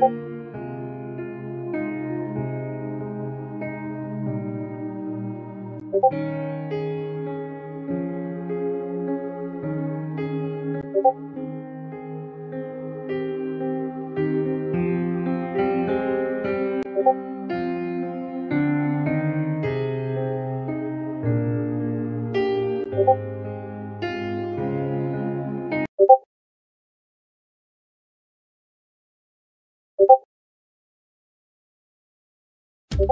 Thank you. You